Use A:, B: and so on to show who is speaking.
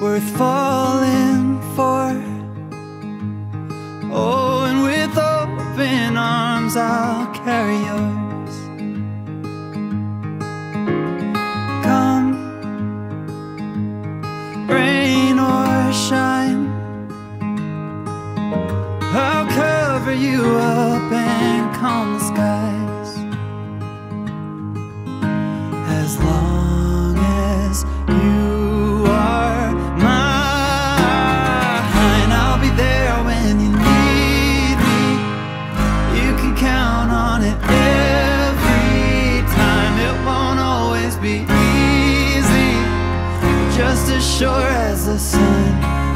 A: worth falling for. Oh, and with open arms I'll carry yours. Come, rain or shine, I'll cover you up and calm the skies. As long count on it every time. It won't always be easy, just as sure as the sun.